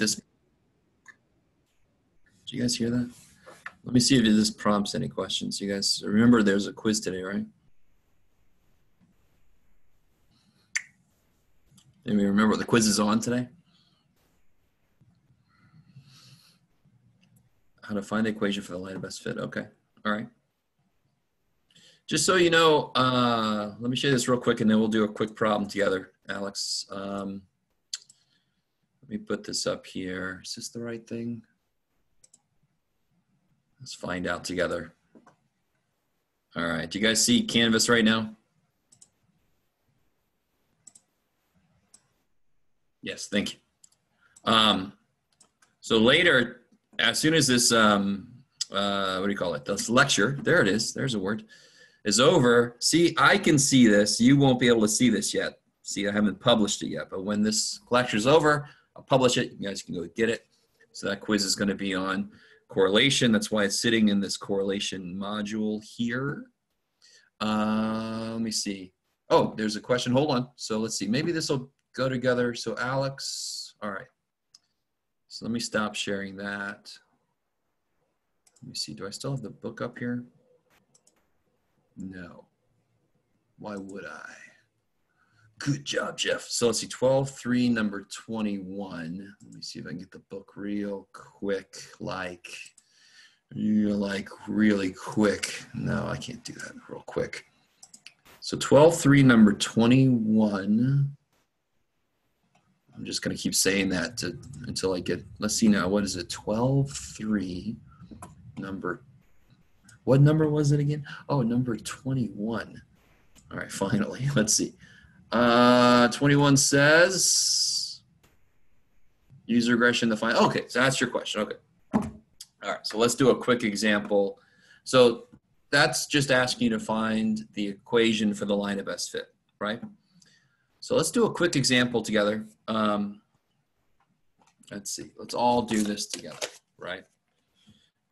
this? Did you guys hear that? Let me see if this prompts any questions. You guys remember there's a quiz today, right? Anybody remember what the quiz is on today? How to find the equation for the line of best fit. Okay. All right. Just so you know, uh, let me show you this real quick and then we'll do a quick problem together, Alex. Um, me put this up here. Is this the right thing? Let's find out together. All right, do you guys see Canvas right now? Yes, thank you. Um, so later, as soon as this, um, uh, what do you call it? This lecture, there it is, there's a word, is over. See, I can see this. You won't be able to see this yet. See, I haven't published it yet, but when this lecture is over, I'll publish it. You guys can go get it. So that quiz is going to be on correlation. That's why it's sitting in this correlation module here. Uh, let me see. Oh, there's a question. Hold on. So let's see. Maybe this will go together. So Alex, all right. So let me stop sharing that. Let me see. Do I still have the book up here? No. Why would I? Good job, Jeff. So let's see, 12, 3, number 21. Let me see if I can get the book real quick, like, you like really quick. No, I can't do that real quick. So 12, 3, number 21. I'm just going to keep saying that to, until I get, let's see now, what is it? 12, 3, number, what number was it again? Oh, number 21. All right, finally, let's see. Uh, 21 says user regression the final. Okay, so that's your question. Okay. All right, so let's do a quick example. So that's just asking you to find the equation for the line of best fit, right? So let's do a quick example together. Um, let's see, let's all do this together, right?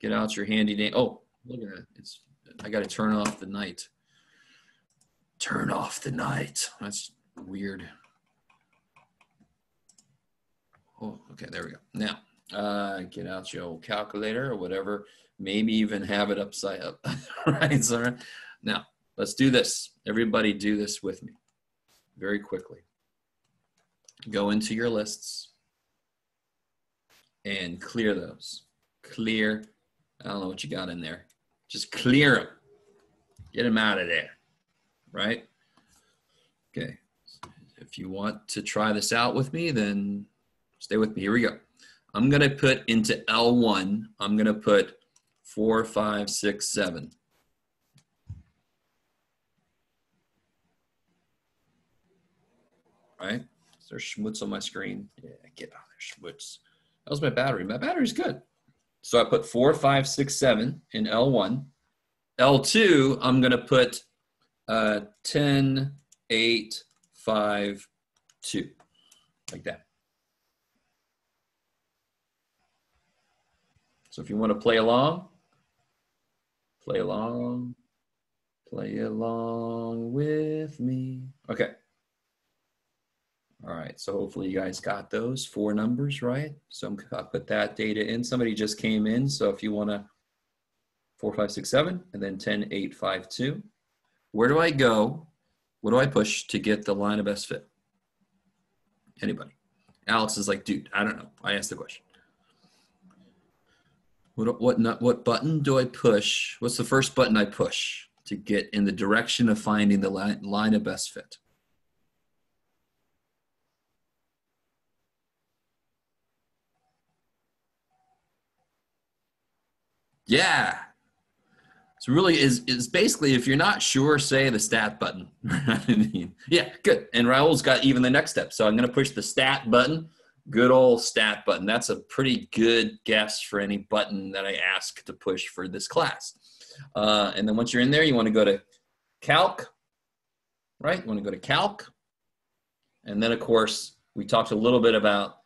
Get out your handy. Oh, look at that. It's, I got to turn off the night. Turn off the night. That's weird. Oh, okay, there we go. Now, uh, get out your old calculator or whatever. Maybe even have it upside up, right? So, now, let's do this. Everybody do this with me very quickly. Go into your lists and clear those. Clear. I don't know what you got in there. Just clear them. Get them out of there right? Okay, if you want to try this out with me, then stay with me. Here we go. I'm gonna put into L1, I'm gonna put four, five, six, seven. Right? Is there schmutz on my screen? Yeah, get out there, schmutz. That was my battery. My battery's good. So I put four, five, six, seven in L1. L2, I'm gonna put uh, 10, 8, 5, 2, like that. So if you want to play along, play along, play along with me. Okay. All right, so hopefully you guys got those four numbers right. So i put that data in. Somebody just came in, so if you want to, four, five, six, seven, and then 10, 8, 5, 2. Where do I go? What do I push to get the line of best fit? Anybody? Alex is like, dude, I don't know. I asked the question. What, what, what button do I push? What's the first button I push to get in the direction of finding the line, line of best fit? Yeah, so really is is basically if you're not sure, say the stat button. yeah, good. And Raul's got even the next step. So I'm gonna push the stat button. Good old stat button. That's a pretty good guess for any button that I ask to push for this class. Uh, and then once you're in there, you want to go to calc, right? You want to go to calc. And then of course, we talked a little bit about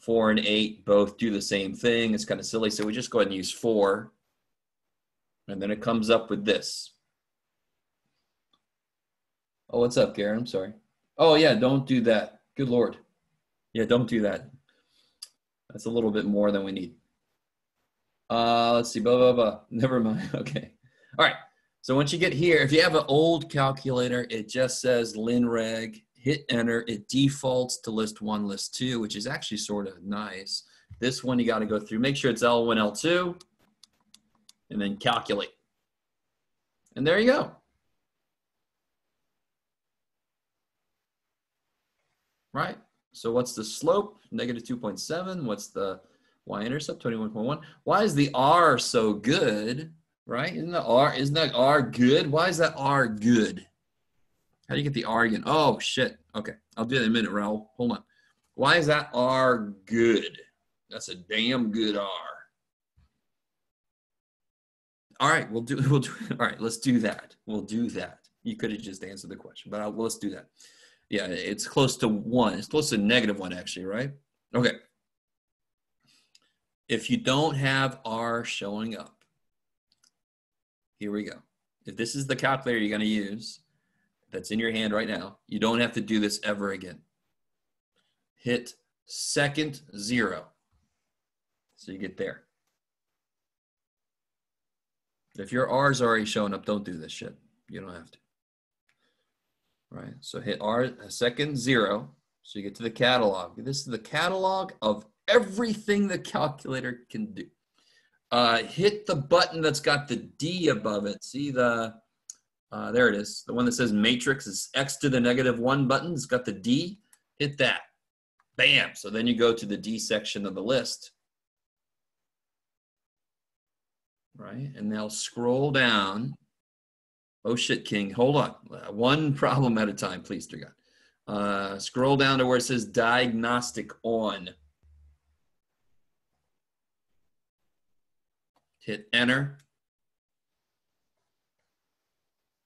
four and eight both do the same thing. It's kind of silly. So we just go ahead and use four and then it comes up with this. Oh, what's up, Garen? I'm sorry. Oh, yeah, don't do that. Good Lord. Yeah, don't do that. That's a little bit more than we need. Uh, let's see, blah, blah, blah. Never mind. Okay. All right. So once you get here, if you have an old calculator, it just says linreg, hit enter. It defaults to list one, list two, which is actually sort of nice. This one you got to go through. Make sure it's L1, L2, and then calculate. And there you go. Right? So what's the slope? Negative 2.7. What's the y-intercept? 21.1. Why is the R so good? Right? Isn't the R, isn't that R good? Why is that R good? How do you get the R again? Oh, shit. Okay. I'll do that in a minute, Raul. Hold on. Why is that R good? That's a damn good R. All right, we'll do, we'll do, all right, let's do that. We'll do that. You could have just answered the question, but I'll, let's do that. Yeah, it's close to one. It's close to negative one, actually, right? Okay. If you don't have R showing up, here we go. If this is the calculator you're going to use that's in your hand right now, you don't have to do this ever again. Hit second zero. So you get there. If your R's already showing up, don't do this shit. You don't have to right? So hit R second zero. So you get to the catalog. This is the catalog of everything the calculator can do. Uh, hit the button that's got the D above it. See the, uh, there it is. The one that says matrix is X to the negative one button. It's got the D. Hit that. Bam. So then you go to the D section of the list. Right? And they'll scroll down Oh shit, King. Hold on. One problem at a time, please, dear God. Uh, scroll down to where it says diagnostic on. Hit enter.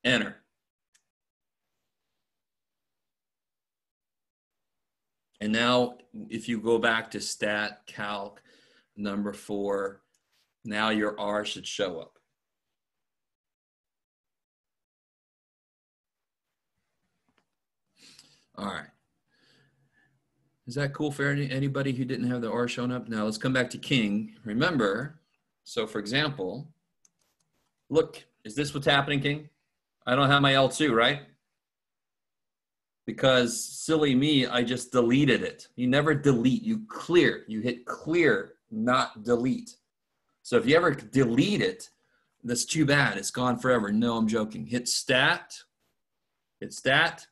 Enter. And now if you go back to stat calc number four, now your R should show up. All right. Is that cool for any, anybody who didn't have the R shown up? Now let's come back to King. Remember, so for example, look, is this what's happening, King? I don't have my L2, right? Because silly me, I just deleted it. You never delete, you clear. You hit clear, not delete. So if you ever delete it, that's too bad. It's gone forever. No, I'm joking. Hit stat, hit stat,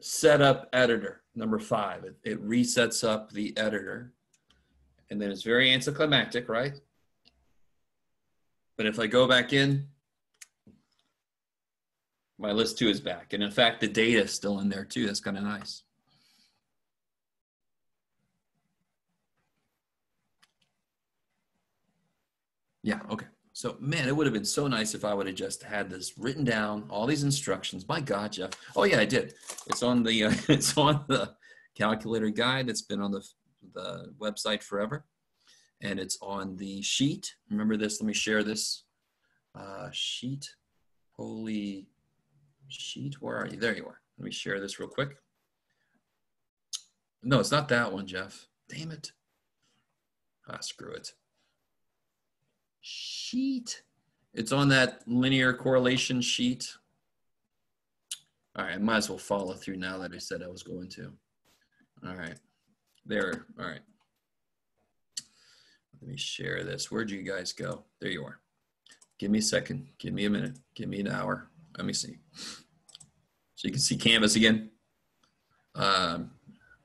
setup editor, number five. It, it resets up the editor. And then it's very anticlimactic, right? But if I go back in, my list two is back. And in fact, the data is still in there too. That's kind of nice. Yeah, okay. So, man, it would have been so nice if I would have just had this written down, all these instructions. My God, Jeff. Oh yeah, I did. It's on the uh, it's on the calculator guide. It's been on the the website forever, and it's on the sheet. Remember this? Let me share this uh, sheet. Holy sheet, where are you? There you are. Let me share this real quick. No, it's not that one, Jeff. Damn it. Ah, screw it sheet. It's on that linear correlation sheet. All right, I might as well follow through now that I said I was going to. All right, there, all right. Let me share this. Where'd you guys go? There you are. Give me a second. Give me a minute. Give me an hour. Let me see. So you can see Canvas again. Um,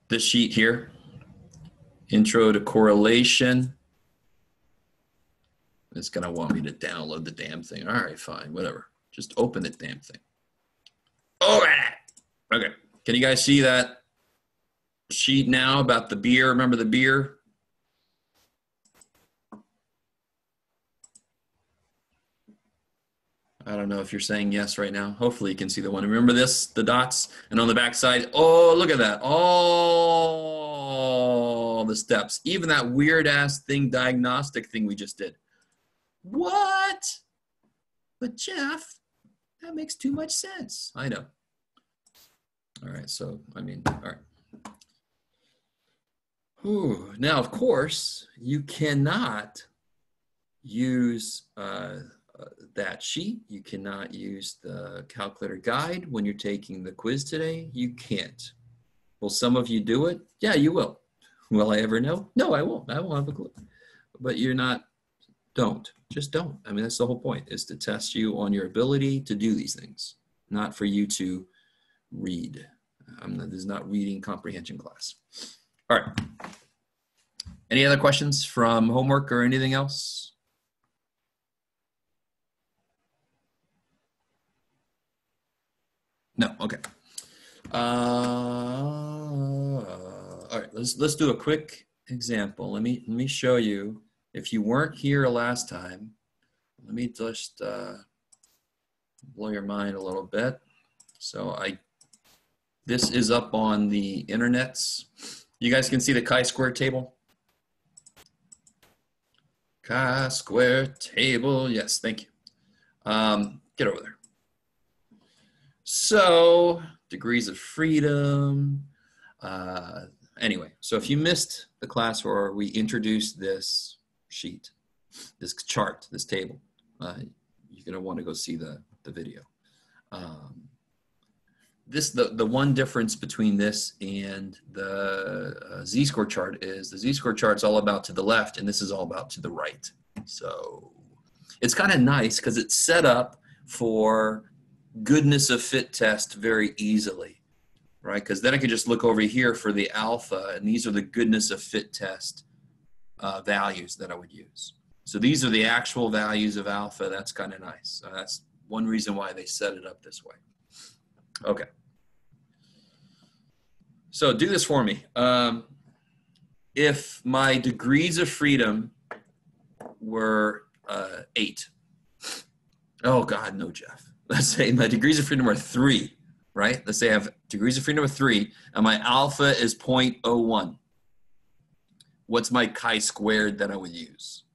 this sheet here, intro to correlation. It's going to want me to download the damn thing. All right, fine, whatever. Just open the damn thing. Oh, okay. Can you guys see that sheet now about the beer? Remember the beer? I don't know if you're saying yes right now. Hopefully you can see the one. Remember this, the dots? And on the back side, oh, look at that. All the steps. Even that weird ass thing, diagnostic thing we just did. What? But Jeff, that makes too much sense. I know. All right, so I mean, all right. Ooh, now, of course, you cannot use uh, uh, that sheet. You cannot use the calculator guide when you're taking the quiz today. You can't. Will some of you do it? Yeah, you will. Will I ever know? No, I won't. I won't have a clue. But you're not, don't. Just don't. I mean, that's the whole point, is to test you on your ability to do these things, not for you to read. Um, this is not reading comprehension class. All right. Any other questions from homework or anything else? No, okay. Uh, all right, let's let's do a quick example. Let me let me show you. If you weren't here last time, let me just uh, blow your mind a little bit. So I, this is up on the internets. You guys can see the chi-square table. Chi-square table. Yes, thank you. Um, get over there. So degrees of freedom. Uh, anyway, so if you missed the class where we introduced this sheet, this chart, this table, uh, you're gonna want to go see the the video. Um, this the the one difference between this and the uh, z-score chart is the z-score chart's all about to the left and this is all about to the right so it's kind of nice because it's set up for goodness of fit test very easily right because then i can just look over here for the alpha and these are the goodness of fit test uh, values that i would use so these are the actual values of alpha that's kind of nice that's one reason why they set it up this way Okay. So do this for me. Um, if my degrees of freedom were uh, eight, oh God, no, Jeff. Let's say my degrees of freedom are three, right? Let's say I have degrees of freedom of three, and my alpha is 0.01. What's my chi-squared that I would use?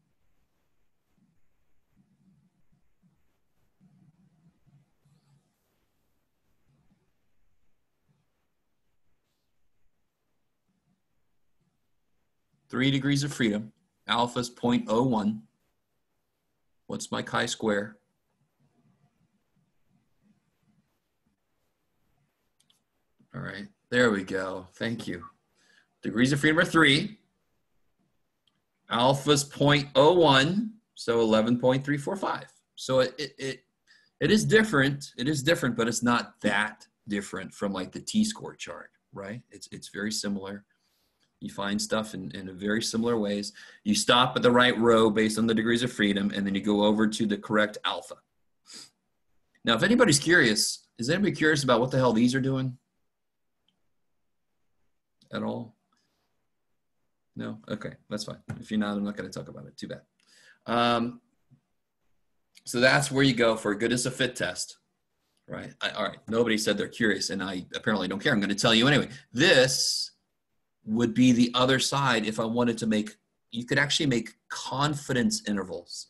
three degrees of freedom. Alpha is 0.01. What's my chi-square? All right, there we go. Thank you. Degrees of freedom are three. Alpha is 0.01, so 11.345. So it, it, it, it is different. It is different, but it's not that different from like the T-score chart, right? It's, it's very similar. You find stuff in, in very similar ways. You stop at the right row based on the degrees of freedom, and then you go over to the correct alpha. Now, if anybody's curious, is anybody curious about what the hell these are doing? At all? No? Okay, that's fine. If you're not, I'm not going to talk about it. Too bad. Um, so that's where you go for a goodness of fit test, right? I, all right, nobody said they're curious, and I apparently don't care. I'm going to tell you anyway. This would be the other side if I wanted to make, you could actually make confidence intervals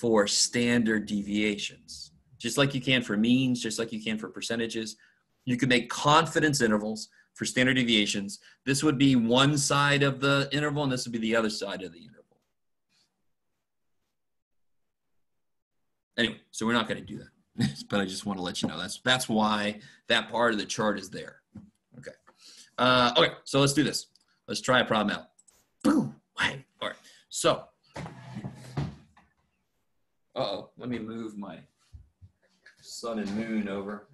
for standard deviations, just like you can for means, just like you can for percentages. You could make confidence intervals for standard deviations. This would be one side of the interval, and this would be the other side of the interval. Anyway, so we're not going to do that, but I just want to let you know that's that's why that part of the chart is there. Okay. Uh, okay, so let's do this. Let's try a problem out. Boom. All right. So, uh-oh, let me move my sun and moon over.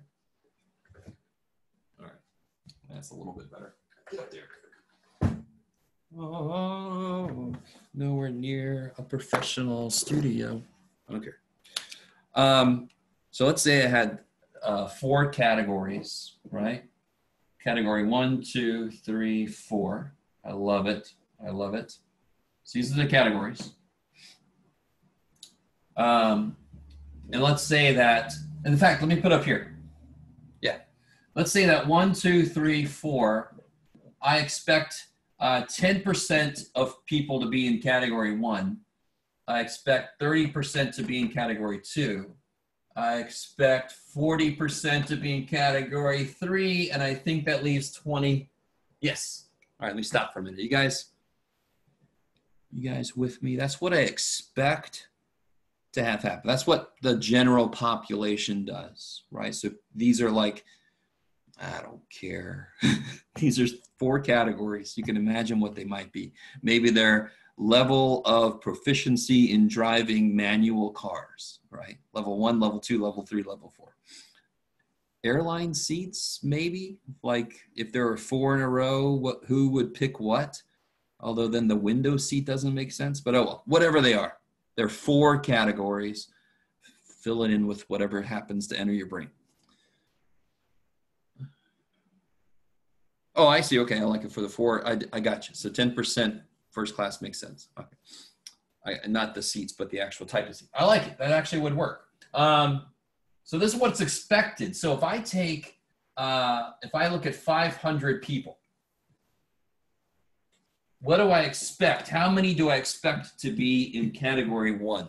That's a little bit better. There. Oh, nowhere near a professional studio. i don't Um, so let's say I had uh, four categories, right? Category one, two, three, four. I love it. I love it. So these are the categories. Um, and let's say that, in fact, let me put up here. Let's say that one, two, three, four, I expect uh, 10% of people to be in category one. I expect 30% to be in category two. I expect 40% to be in category three, and I think that leaves 20. Yes, all right, let me stop for a minute. You guys, You guys with me? That's what I expect to have happen. That's what the general population does, right? So these are like, I don't care. these are four categories. You can imagine what they might be. Maybe they're level of proficiency in driving manual cars, right? Level one, level two, level three, level four. Airline seats, maybe like if there are four in a row, what who would pick what? Although then the window seat doesn't make sense, but oh well, whatever they are, there are four categories. Fill it in with whatever happens to enter your brain. Oh, I see. Okay, I like it for the four. I, I got you. So 10% first class makes sense. Okay. I, not the seats, but the actual type of seat. I like it. That actually would work. Um, so this is what's expected. So if I take, uh, if I look at 500 people, what do I expect? How many do I expect to be in category one?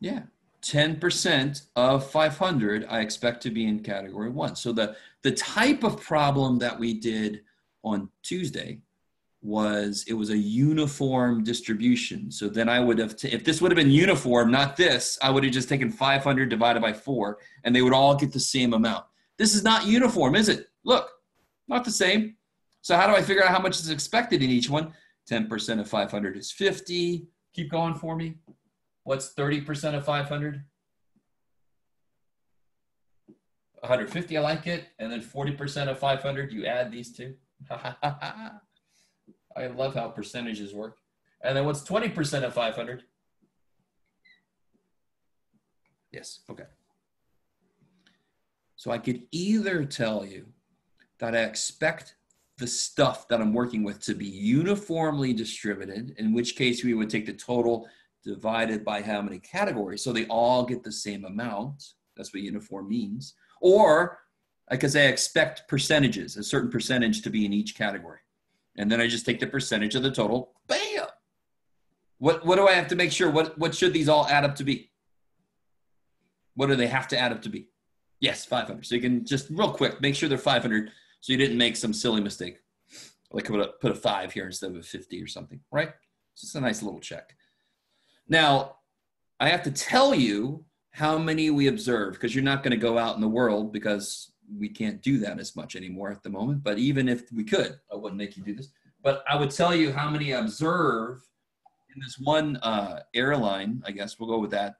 Yeah, 10% of 500 I expect to be in category one. So the, the type of problem that we did on Tuesday was it was a uniform distribution. So then I would have, t- if this would have been uniform, not this, I would have just taken 500 divided by four and they would all get the same amount. This is not uniform, is it? Look, not the same. So how do I figure out how much is expected in each one? 10% of 500 is 50. Keep going for me. What's 30% of 500? 150, I like it. And then 40% of 500, you add these two. I love how percentages work. And then what's 20% of 500? Yes, okay. So I could either tell you that I expect the stuff that I'm working with to be uniformly distributed, in which case we would take the total divided by how many categories. So they all get the same amount. That's what uniform means. Or I could say I expect percentages, a certain percentage to be in each category. And then I just take the percentage of the total. Bam! What, what do I have to make sure? What, what should these all add up to be? What do they have to add up to be? Yes, 500. So you can just real quick make sure they're 500 so you didn't make some silly mistake. Like put a, put a five here instead of a 50 or something, right? So it's a nice little check. Now, I have to tell you how many we observe because you're not going to go out in the world because we can't do that as much anymore at the moment. But even if we could, I wouldn't make you do this. But I would tell you how many observe in this one uh, airline. I guess we'll go with that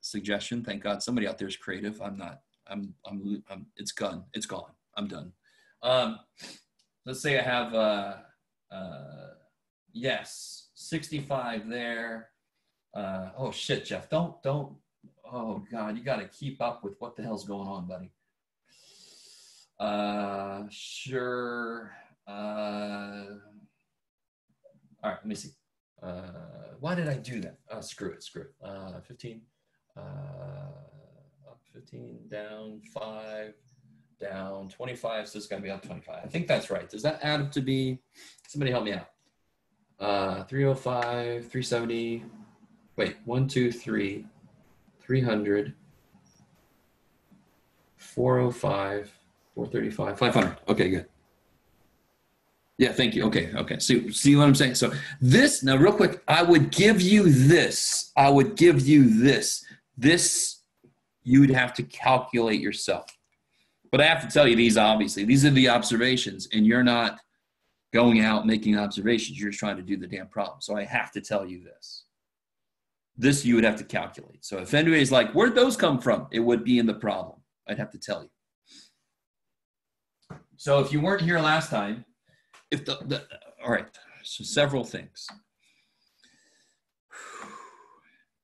suggestion. Thank God somebody out there is creative. I'm not. I'm. I'm. I'm it's gone. It's gone. I'm done. Um, let's say I have. Uh, uh, yes, 65 there. Uh, oh shit, Jeff, don't don't. Oh God, you got to keep up with what the hell's going on, buddy. Uh, sure. Uh, all right, let me see. Uh, why did I do that? Oh, screw it, screw it. Uh, 15, uh, up 15, down five, down 25. So it's going to be up 25. I think that's right. Does that add up to be, somebody help me out. Uh, 305, 370, wait, one, two, three, 300, 405, 435, 500. Okay, good. Yeah, thank you. Okay, okay. See, see what I'm saying? So this, now real quick, I would give you this. I would give you this. This you would have to calculate yourself. But I have to tell you these obviously. These are the observations, and you're not going out making observations. You're just trying to do the damn problem. So I have to tell you this. This you would have to calculate. So if anybody's like, where'd those come from? It would be in the problem. I'd have to tell you. So if you weren't here last time, if the, the all right, so several things.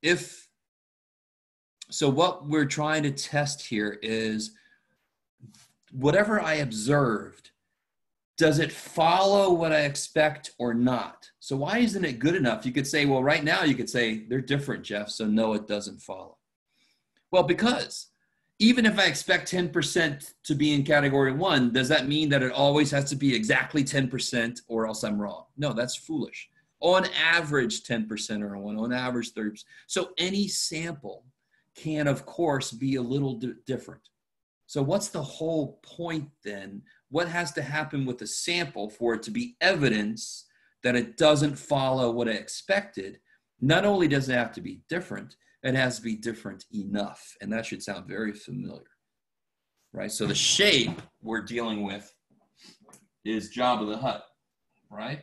If so what we're trying to test here is whatever I observed, does it follow what I expect or not? So why isn't it good enough? You could say, well, right now you could say they're different, Jeff, so no, it doesn't follow. Well, because even if I expect 10% to be in category one, does that mean that it always has to be exactly 10% or else I'm wrong? No, that's foolish. On average, 10% or one, on average, 30%. So any sample can, of course, be a little different. So, what's the whole point then? What has to happen with the sample for it to be evidence that it doesn't follow what I expected? Not only does it have to be different, it has to be different enough. And that should sound very familiar, right? So, the shape we're dealing with is Jabba the Hutt, right?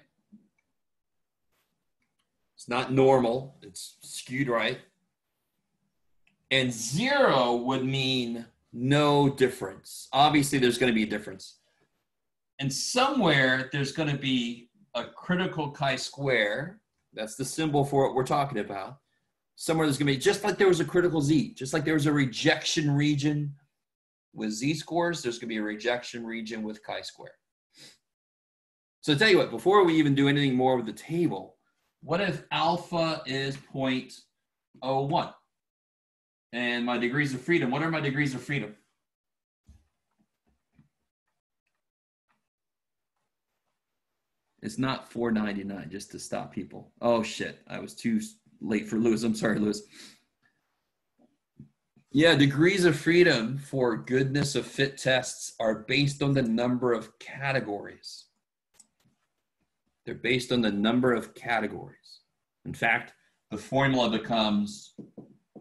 It's not normal, it's skewed right. And zero would mean no difference. Obviously, there's going to be a difference. And somewhere there's going to be a critical chi-square. That's the symbol for what we're talking about. Somewhere there's going to be, just like there was a critical z, just like there was a rejection region with z-scores, there's going to be a rejection region with chi-square. So I tell you what, before we even do anything more with the table, what if alpha is 0.01? And my degrees of freedom, what are my degrees of freedom? It's not 499, just to stop people. Oh shit, I was too late for Lewis. I'm sorry, Lewis. Yeah, degrees of freedom for goodness of fit tests are based on the number of categories. They're based on the number of categories. In fact, the formula becomes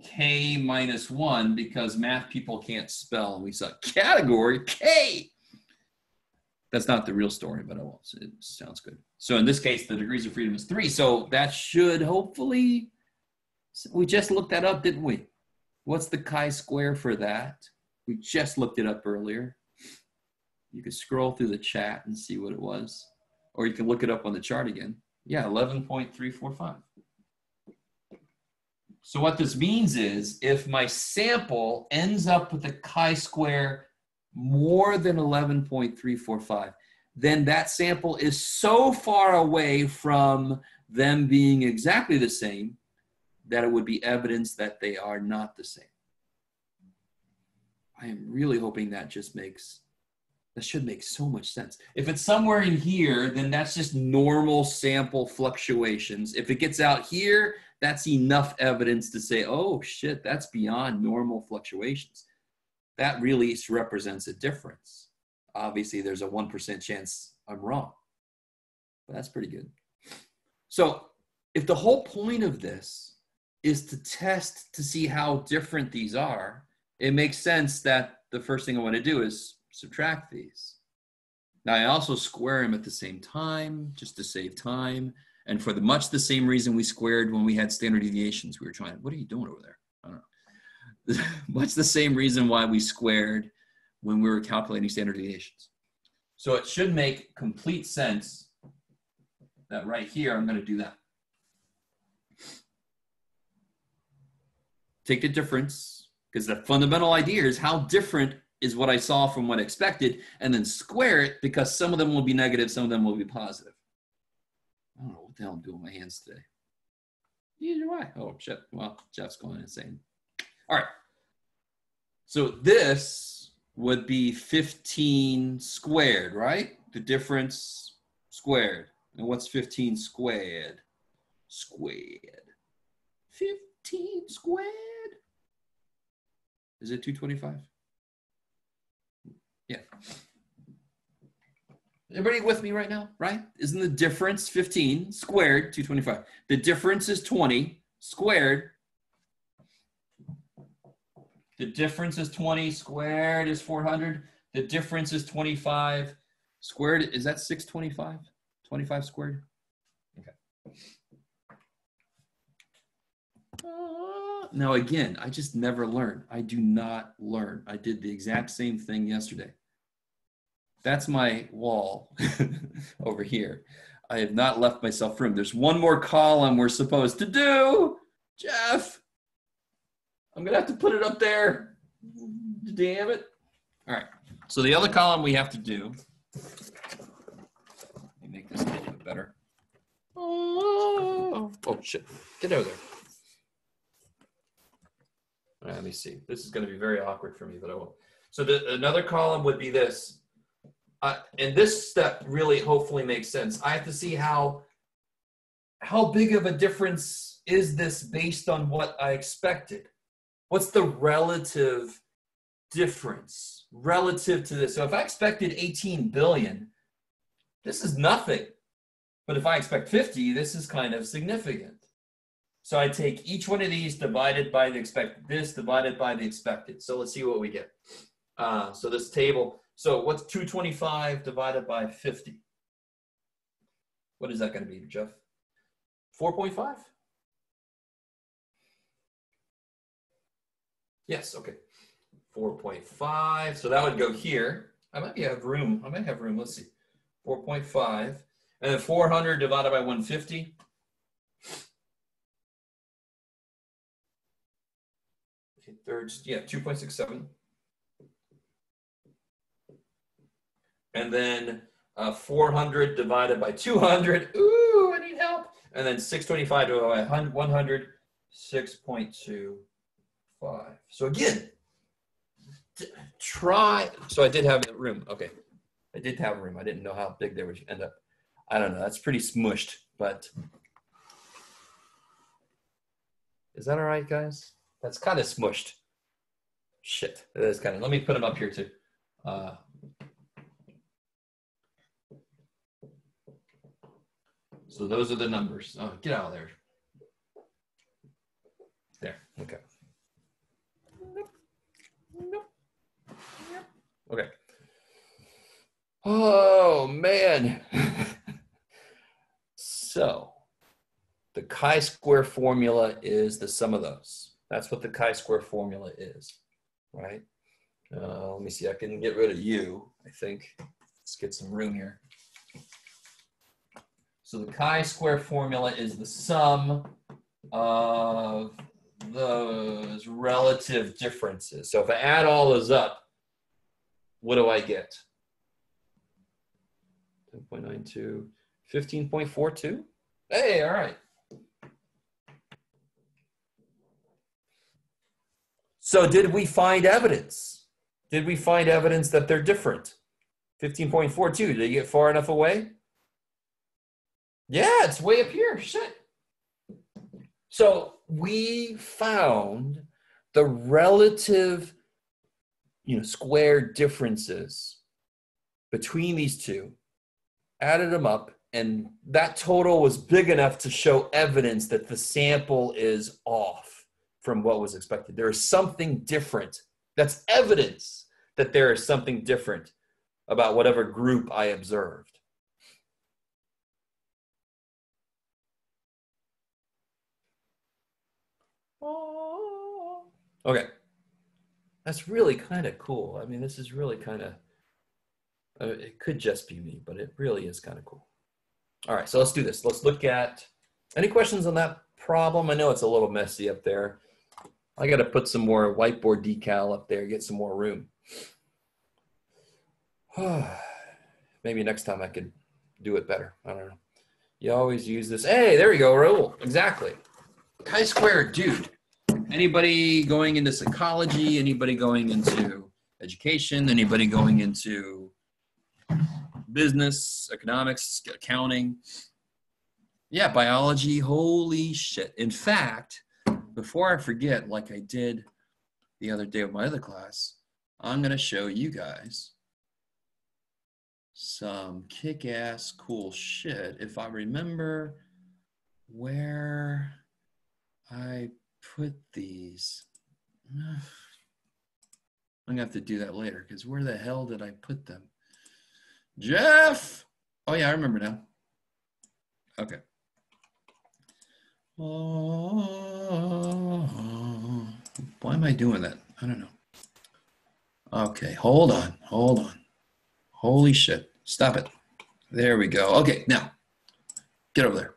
K minus one because math people can't spell. We saw category K. That's not the real story, but it sounds good. So in this case, the degrees of freedom is three. So that should hopefully, we just looked that up, didn't we? What's the chi-square for that? We just looked it up earlier. You could scroll through the chat and see what it was or you can look it up on the chart again. Yeah, 11.345. So what this means is if my sample ends up with a chi-square more than 11.345, then that sample is so far away from them being exactly the same that it would be evidence that they are not the same. I am really hoping that just makes that should make so much sense. If it's somewhere in here, then that's just normal sample fluctuations. If it gets out here, that's enough evidence to say, oh shit, that's beyond normal fluctuations. That really represents a difference. Obviously, there's a 1% chance I'm wrong, but that's pretty good. So, if the whole point of this is to test to see how different these are, it makes sense that the first thing I want to do is subtract these. Now I also square them at the same time just to save time. And for the much the same reason we squared when we had standard deviations, we were trying, what are you doing over there? I don't know. much the same reason why we squared when we were calculating standard deviations. So it should make complete sense that right here, I'm gonna do that. Take the difference, because the fundamental idea is how different is what I saw from what I expected, and then square it because some of them will be negative, some of them will be positive. I don't know what the hell I'm doing with my hands today. Neither do. Oh, shit. Well, Jeff's going insane. All right. So this would be 15 squared, right? The difference squared. And what's 15 squared? Squared. 15 squared. Is it 225? Yeah. Everybody with me right now, right? Isn't the difference 15 squared, 225? The difference is 20 squared. The difference is 20 squared is 400. The difference is 25 squared. Is that 625? 25 squared? Okay. Uh, now, again, I just never learn. I do not learn. I did the exact same thing yesterday. That's my wall over here. I have not left myself room. There's one more column we're supposed to do. Jeff, I'm to have to put it up there. Damn it. All right. So the other column we have to do, let me make this a little bit better. Oh, oh shit. Get over there. All right, let me see. This is going to be very awkward for me, but I won't. So the, another column would be this uh, and this step really hopefully makes sense. I have to see how how big of a difference is this based on what I expected? What's the relative difference relative to this. So if I expected 18 billion, this is nothing. But if I expect 50, this is kind of significant. So I take each one of these divided by the expected, this divided by the expected. So let's see what we get. Uh, so this table, so what's 225 divided by 50? What is that going to be, Jeff? 4.5? Yes, okay. 4.5. So that would go here. I might have room. I might have room. Let's see. 4.5. And then 400 divided by 150. Okay, thirds, yeah, 2.67. And then uh, 400 divided by 200. Ooh, I need help. And then 625 divided by 100, 6.25. So again, try. So I did have a room. Okay. I did have a room. I didn't know how big they would end up. I don't know. That's pretty smushed, but is that all right, guys? That's kind of smushed. Shit. It is kind of. Let me put them up here too. Uh, so those are the numbers. Oh, get out of there. There. Okay. Okay. Oh man. so the chi-square formula is the sum of those. That's what the chi-square formula is, right? Uh, let me see, I can get rid of you, I think. Let's get some room here. So the chi-square formula is the sum of those relative differences. So if I add all those up, what do I get? 10.92, 15.42. Hey, all right. So did we find evidence? Did we find evidence that they're different? 15.42, did they get far enough away? Yeah, it's way up here. Shit. So we found the relative you know square differences between these two added them up and that total was big enough to show evidence that the sample is off from what was expected. There is something different. That's evidence that there is something different about whatever group i observed. Okay that's really kind of cool. I mean, this is really kind of, uh, it could just be me, but it really is kind of cool. All right, so let's do this. Let's look at, any questions on that problem? I know it's a little messy up there. I got to put some more whiteboard decal up there, get some more room. Maybe next time I could do it better. I don't know. You always use this. Hey, there we go, Raul. Exactly. Chi-square, dude anybody going into psychology, anybody going into education, anybody going into business, economics, accounting. Yeah, biology, holy shit. In fact, before I forget, like I did the other day with my other class, I'm going to show you guys some kick ass cool shit. If I remember where I put these? I'm gonna have to do that later because where the hell did I put them? Jeff! Oh yeah, I remember now. Okay. Oh, why am I doing that? I don't know. Okay, hold on, hold on. Holy shit. Stop it. There we go. Okay, now get over there.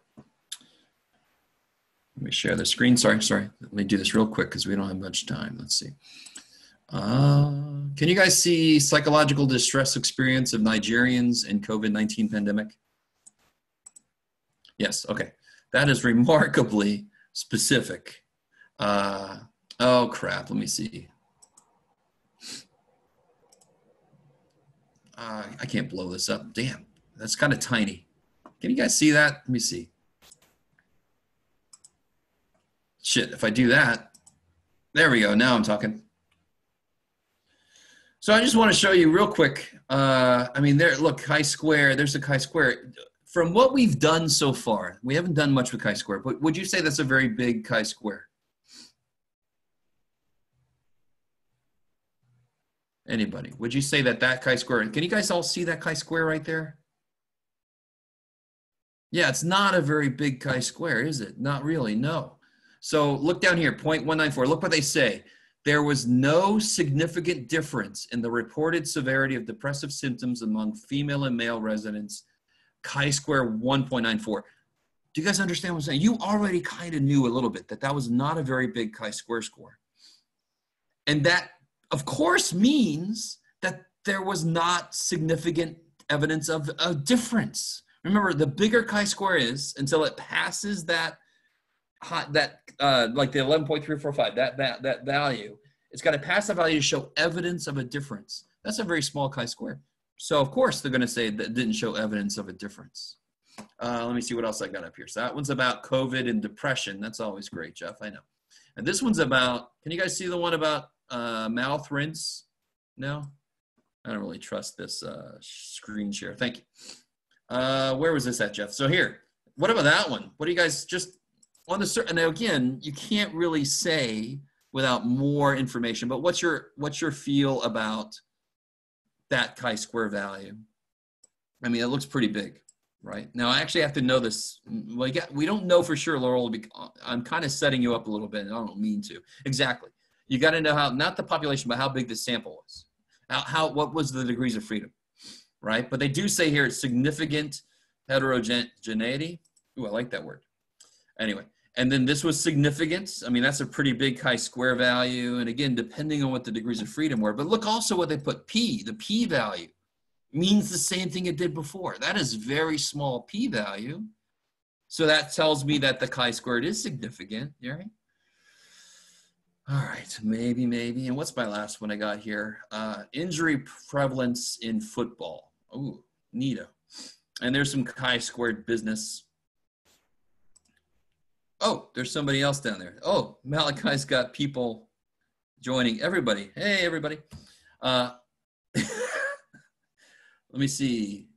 Let me share the screen. Sorry, sorry. Let me do this real quick because we don't have much time. Let's see. Uh, can you guys see psychological distress experience of Nigerians in COVID-19 pandemic? Yes, okay. That is remarkably specific. Uh, oh crap, let me see. Uh, I can't blow this up. Damn, that's kind of tiny. Can you guys see that? Let me see. Shit, if I do that, there we go. Now I'm talking. So I just want to show you real quick. Uh, I mean, there, look, chi-square, there's a chi-square. From what we've done so far, we haven't done much with chi-square, but would you say that's a very big chi-square? Anybody? Would you say that that chi-square, can you guys all see that chi-square right there? Yeah, it's not a very big chi-square, is it? Not really, no. So look down here, 0.194. Look what they say. There was no significant difference in the reported severity of depressive symptoms among female and male residents. Chi-square 1.94. Do you guys understand what I'm saying? You already kind of knew a little bit that that was not a very big chi-square score. And that of course means that there was not significant evidence of a difference. Remember, the bigger chi-square is until it passes that hot that uh, like the 11.345 that that that value, it's got to pass that value to show evidence of a difference. That's a very small chi-square. So of course they're going to say that didn't show evidence of a difference. Uh, let me see what else I got up here. So that one's about COVID and depression. That's always great, Jeff. I know. And this one's about. Can you guys see the one about uh, mouth rinse? No, I don't really trust this uh, screen share. Thank you. Uh, where was this at, Jeff? So here, what about that one? What do you guys just on the certain? again, you can't really say without more information. But what's your what's your feel about that chi-square value? I mean, it looks pretty big, right? Now, I actually have to know this. Well, we don't know for sure, Laurel. I'm kind of setting you up a little bit, and I don't mean to. Exactly. You got to know how, not the population, but how big the sample was. How, how, what was the degrees of freedom, right? But they do say here it's significant heterogeneity. Ooh, I like that word. Anyway, and then this was significant. I mean, that's a pretty big chi-square value. And again, depending on what the degrees of freedom were. But look also what they put p, the p value means the same thing it did before. That is very small p value. So that tells me that the chi-squared is significant, right? All right, maybe, maybe. And what's my last one I got here? Uh, injury prevalence in football. Ooh, neato. And there's some chi-squared business. Oh, there's somebody else down there. Oh, Malachi's got people joining. Everybody. Hey, everybody. Uh, let me see.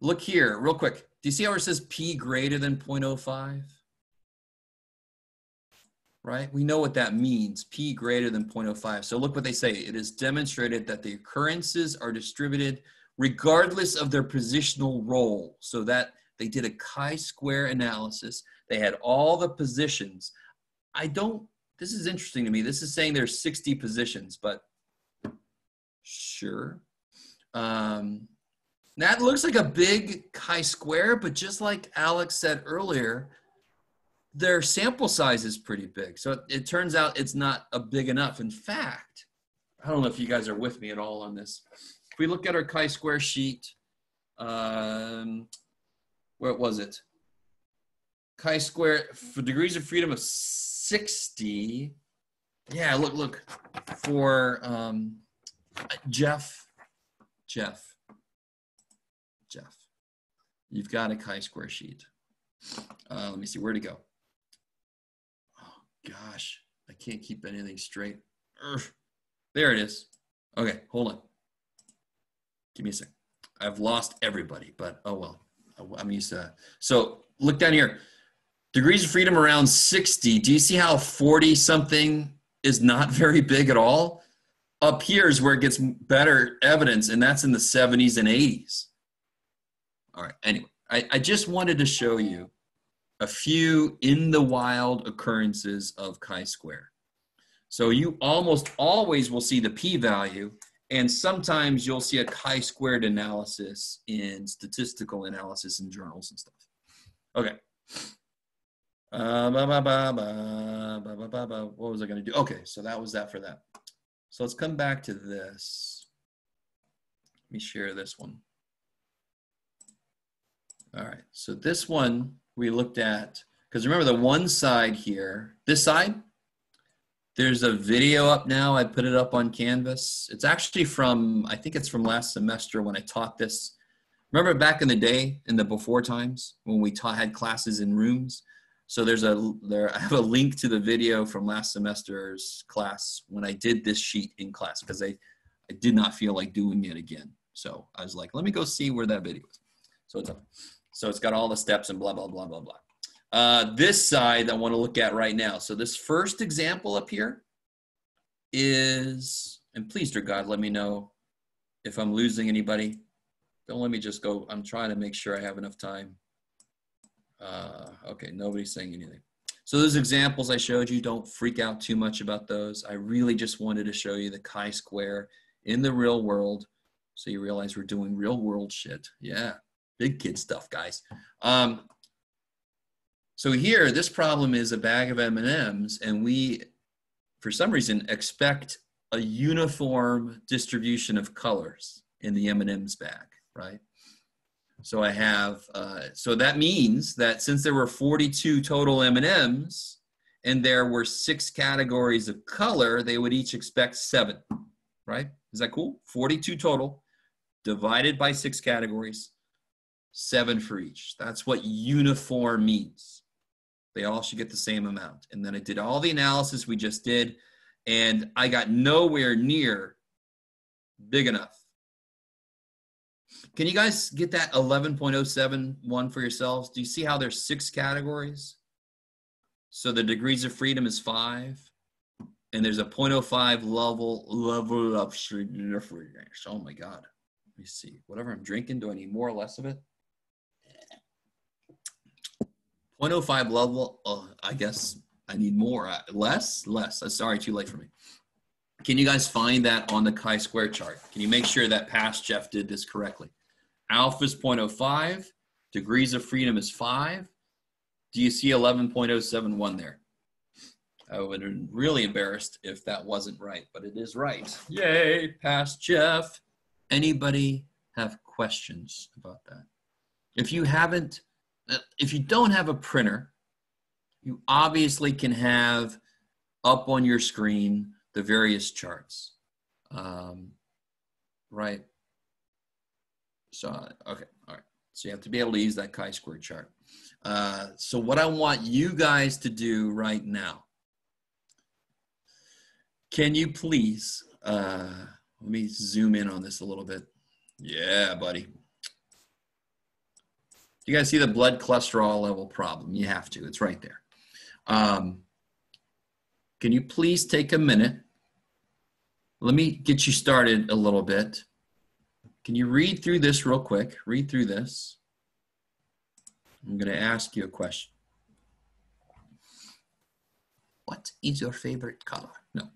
Look here, real quick. Do you see how it says P greater than 0.05? right? We know what that means, p greater than 0.05. So look what they say. It is demonstrated that the occurrences are distributed regardless of their positional role. So that they did a chi-square analysis. They had all the positions. I don't, this is interesting to me. This is saying there's 60 positions, but sure. Um, that looks like a big chi-square, but just like Alex said earlier, their sample size is pretty big. So it, it, turns out it's not a big enough. In fact, I don't know if you guys are with me at all on this. If we look at our chi-square sheet, um, where was it? Chi-square for degrees of freedom of 60. Yeah, look, look for um, Jeff, Jeff, Jeff. You've got a chi-square sheet. Uh, let me see where to go Oh gosh, I can't keep anything straight. There it is. Okay, hold on. Give me a sec. I've lost everybody, but oh well. I'm used to that. So look down here. Degrees of freedom around 60. Do you see how 40 something is not very big at all? Up here is where it gets better evidence, and that's in the 70s and 80s. All right, anyway, I, I just wanted to show you a few in the wild occurrences of chi-square. So you almost always will see the p-value, and sometimes you'll see a chi-squared analysis in statistical analysis in journals and stuff. Okay. Uh, what was I going to do? Okay, so that was that for that. So let's come back to this. Let me share this one. All right, so this one we looked at, because remember the one side here, this side, there's a video up now. I put it up on Canvas. It's actually from, I think it's from last semester when I taught this. Remember back in the day, in the before times, when we taught, had classes in rooms? So there's a, there, I have a link to the video from last semester's class when I did this sheet in class, because I, I did not feel like doing it again. So I was like, let me go see where that video is. So it's up. So it's got all the steps and blah, blah, blah, blah, blah. Uh, this side I want to look at right now. So this first example up here is, and please, dear God, let me know if I'm losing anybody. Don't let me just go. I'm trying to make sure I have enough time. Uh, okay, nobody's saying anything. So those examples I showed you, don't freak out too much about those. I really just wanted to show you the chi-square in the real world so you realize we're doing real world shit. Yeah, big kid stuff, guys. Um, so here, this problem is a bag of M&Ms, and we, for some reason, expect a uniform distribution of colors in the M&Ms bag, right? So I have, uh, so that means that since there were 42 total M&Ms and there were six categories of color, they would each expect seven, right? Is that cool? 42 total divided by six categories, seven for each. That's what uniform means. They all should get the same amount. And then I did all the analysis we just did, and I got nowhere near big enough. Can you guys get that 11.071 for yourselves? Do you see how there's six categories? So the degrees of freedom is five, and there's a 0.05 level level of freedom. Oh my God. Let me see. Whatever I'm drinking, do I need more or less of it? 0.05 level, uh, I guess I need more. Uh, less? Less. Uh, sorry, too late for me. Can you guys find that on the chi-square chart? Can you make sure that past Jeff did this correctly? Alpha is 0.05. Degrees of freedom is 5. Do you see 11.071 there? I would have been really embarrassed if that wasn't right, but it is right. Yay, past Jeff. Anybody have questions about that? If you haven't if you don't have a printer, you obviously can have up on your screen the various charts. Um, right? So, okay, all right. So you have to be able to use that chi-square chart. Uh, so what I want you guys to do right now, can you please, uh, let me zoom in on this a little bit. Yeah, buddy. You guys see the blood cholesterol level problem? You have to. It's right there. Um, can you please take a minute? Let me get you started a little bit. Can you read through this real quick? Read through this. I'm going to ask you a question. What is your favorite color? No.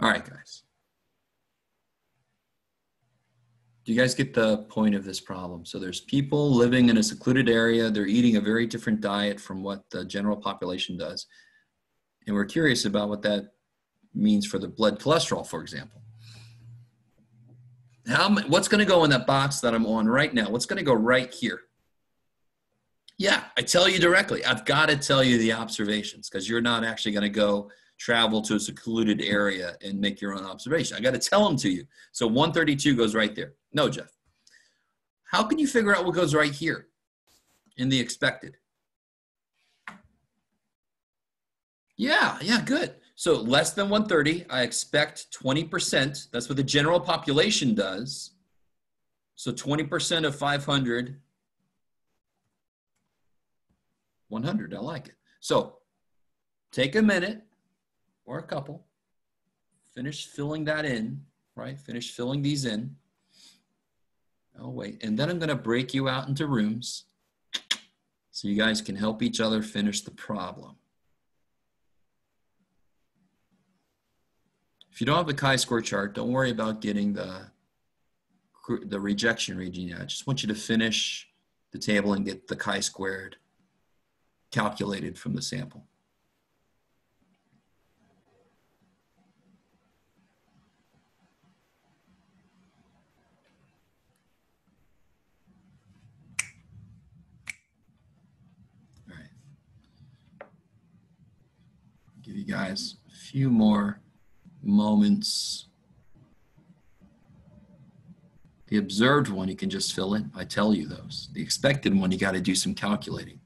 All right, guys. Do you guys get the point of this problem? So there's people living in a secluded area. They're eating a very different diet from what the general population does. And we're curious about what that means for the blood cholesterol, for example. How, what's going to go in that box that I'm on right now? What's going to go right here? Yeah, I tell you directly. I've got to tell you the observations because you're not actually going to go travel to a secluded area and make your own observation. I got to tell them to you. So 132 goes right there. No, Jeff. How can you figure out what goes right here in the expected? Yeah, yeah, good. So less than 130, I expect 20%. That's what the general population does. So 20% of 500, 100. I like it. So take a minute, or a couple. Finish filling that in, right? Finish filling these in. Oh, wait. And then I'm going to break you out into rooms so you guys can help each other finish the problem. If you don't have the chi-square chart, don't worry about getting the, the rejection region yet. I just want you to finish the table and get the chi-squared calculated from the sample. All right. Give you guys a few more moments. The observed one, you can just fill in. I tell you those. The expected one, you got to do some calculating.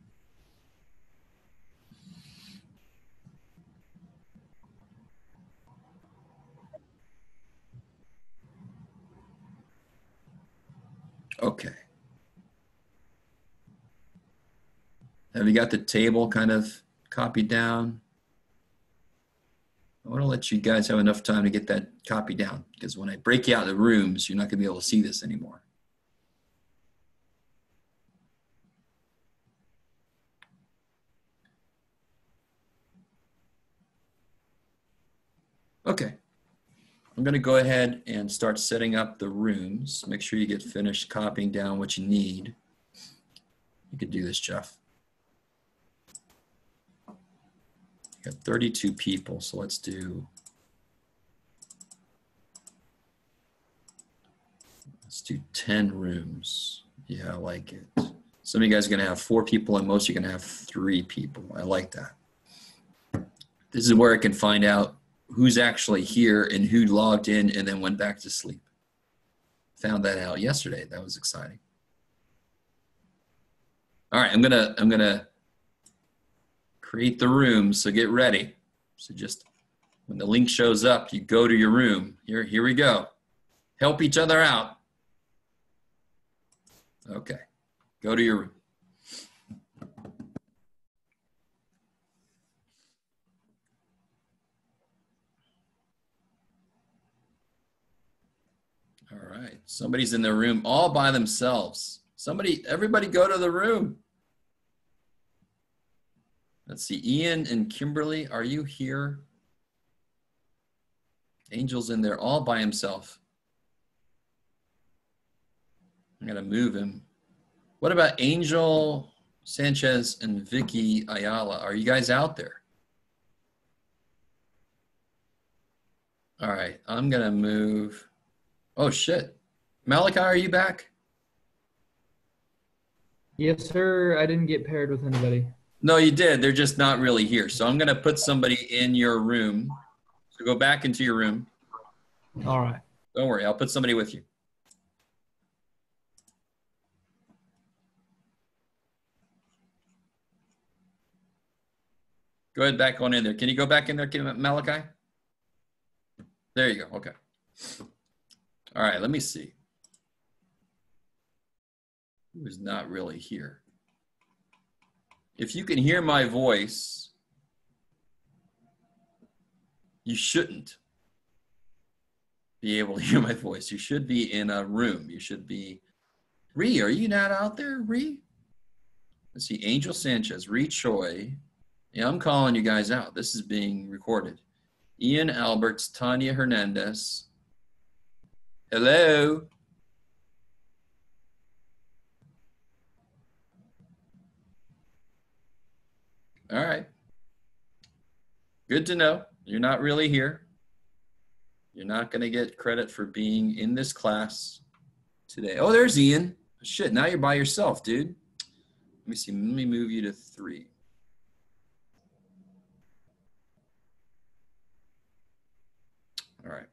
Okay. Have you got the table kind of copied down? I want to let you guys have enough time to get that copy down because when I break you out of the rooms, you're not going to be able to see this anymore. Okay. I'm going to go ahead and start setting up the rooms. Make sure you get finished copying down what you need. You could do this, Jeff. You got 32 people, so let's do let's do 10 rooms. Yeah, I like it. Some of you guys are to have four people, and most going to have three people. I like that. This is where I can find out who's actually here and who logged in and then went back to sleep. Found that out yesterday. That was exciting. All right, I'm gonna I'm gonna create the room. So get ready. So just when the link shows up, you go to your room. Here here we go. Help each other out. Okay, go to your room. All right. Somebody's in their room all by themselves. Somebody, everybody go to the room. Let's see. Ian and Kimberly, are you here? Angel's in there all by himself. I'm to move him. What about Angel Sanchez and Vicky Ayala? Are you guys out there? All right. I'm to move. Oh shit. Malachi, are you back? Yes, sir. I didn't get paired with anybody. No, you did. They're just not really here. So I'm going to put somebody in your room. So go back into your room. All right. Don't worry. I'll put somebody with you. Go ahead, back on in there. Can you go back in there, Malachi? There you go. Okay. All right, let me see. Who's not really here? If you can hear my voice, you shouldn't be able to hear my voice. You should be in a room. You should be. Ree, are you not out there, Ree? Let's see, Angel Sanchez, Ree Choi. Yeah, I'm calling you guys out. This is being recorded. Ian Alberts, Tanya Hernandez, Hello? All right. Good to know. You're not really here. You're not going to get credit for being in this class today. Oh, there's Ian. Shit, now you're by yourself, dude. Let me see. Let me move you to three. All right.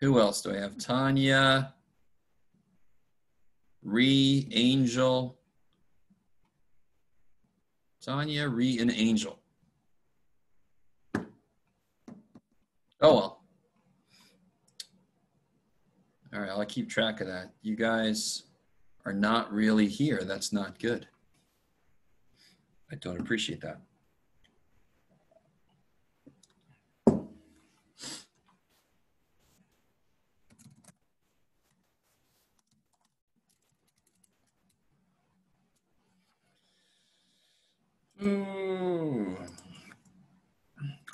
Who else do I have? Tanya, Ree, Angel. Tanya, Ree, and Angel. Oh well. All right, I'll keep track of that. You guys are not really here. That's not good. I don't appreciate that. Ooh.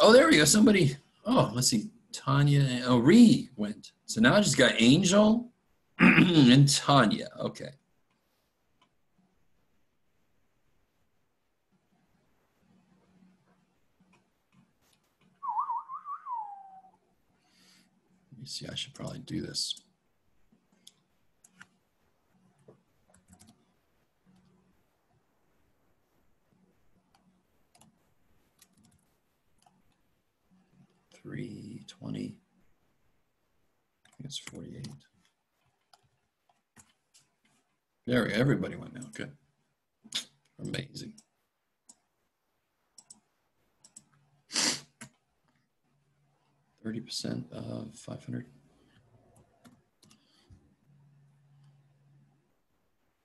Oh, there we go. Somebody. Oh, let's see. Tanya. Oh, Ree went. So now I just got Angel and Tanya. Okay. Let me see. I should probably do this. Three twenty. I think it's forty-eight. There, everybody went now. Okay. Amazing. Thirty percent of five hundred.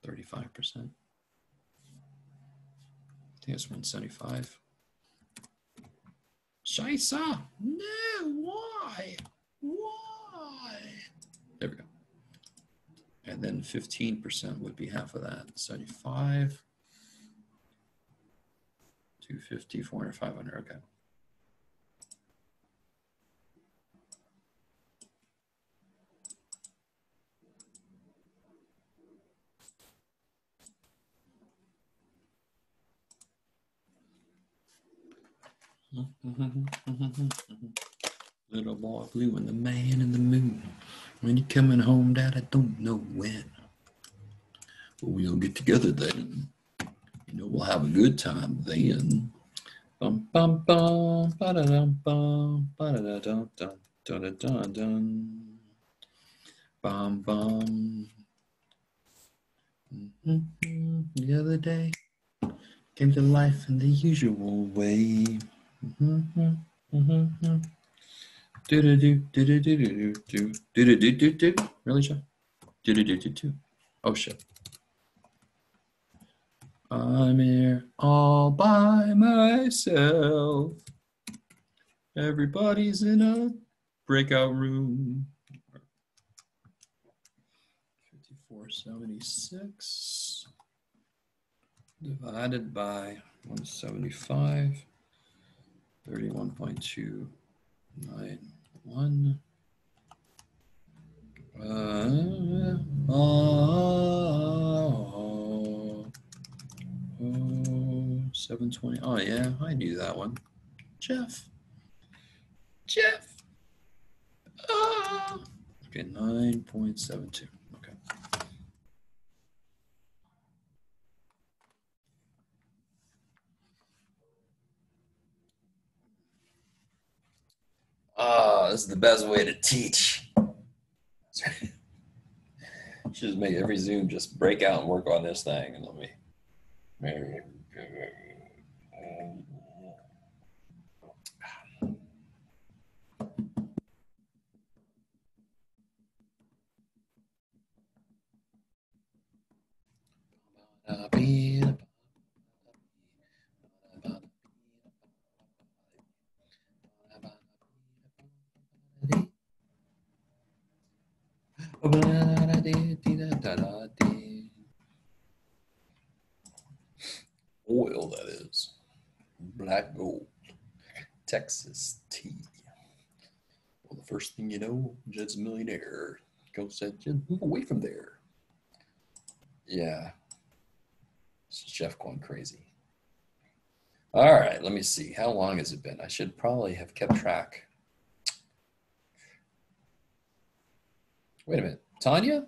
35 percent. I think it's 175. Scheisse! No, why? Why? There we go. And then 15% would be half of that. 75, 250, 400, 500. Okay. Little boy blue and the man in the moon. When you coming home, Dad, I don't know when. But we'll get together then. You know, we'll have a good time then. Bum bum bum ba da dum bum ba da da dum dum dun dun dun dun. Bum bum. Mhm. The other day came to life in the usual way. Mhm, mhm, mhm. Do-do-do, do-do-do-do-do, do-do-do-do-do. Really, Jeff? Do-do-do-do-do. Oh, shit. I'm here all by myself. Everybody's in a breakout room. 5476 divided by 175. 31.291. Uh, oh, oh, 720. Oh, yeah, I knew that one. Jeff. Jeff. Ah. Okay, 9.72. Ah, this is the best way to teach. Should just make every Zoom just break out and work on this thing and let me. Oil, that is. Black gold. Texas tea. Well, the first thing you know, Jed's a millionaire. Go said, Jed, move away from there. Yeah. It's Jeff going crazy. All right, let me see. How long has it been? I should probably have kept track. Wait a minute. Tanya?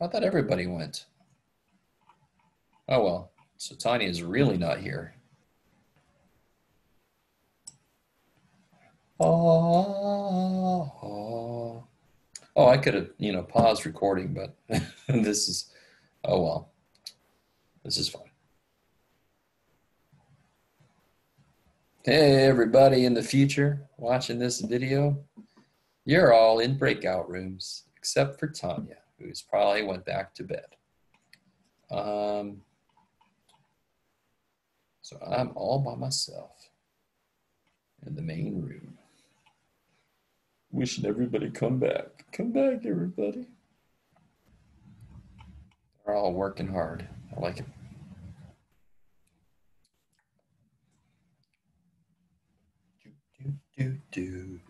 I thought everybody went. Oh, well. So Tanya is really not here. Oh, oh. oh I could have, you know, paused recording, but this is, oh, well. This is fine. Hey, everybody in the future watching this video. You're all in breakout rooms, except for Tanya, who's probably went back to bed. Um, so I'm all by myself in the main room. Wishing everybody come back. Come back, everybody. They're all working hard. I like it. Do, do, do, do.